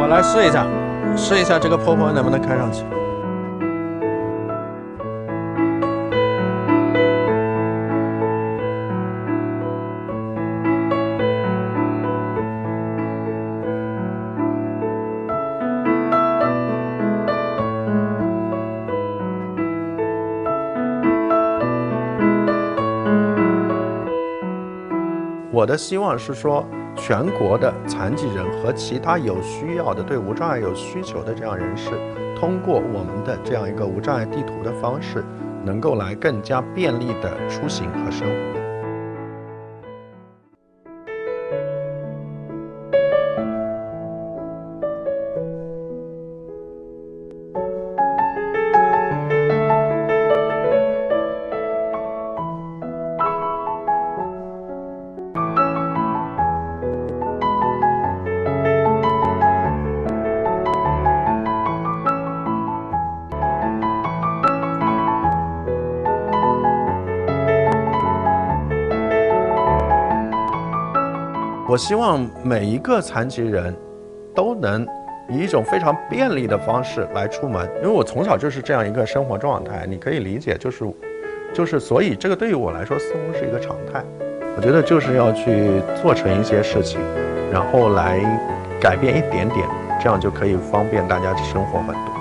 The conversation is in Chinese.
我，来试一下，试一下这个坡坡能不能开上去。我的希望是说，全国的残疾人和其他有需要的、对无障碍有需求的这样人士，通过我们的这样一个无障碍地图的方式，能够来更加便利的出行和生活。我希望每一个残疾人都能以一种非常便利的方式来出门，因为我从小就是这样一个生活状态，你可以理解，就是，就是，所以这个对于我来说似乎是一个常态。我觉得就是要去做成一些事情，然后来改变一点点，这样就可以方便大家生活很多。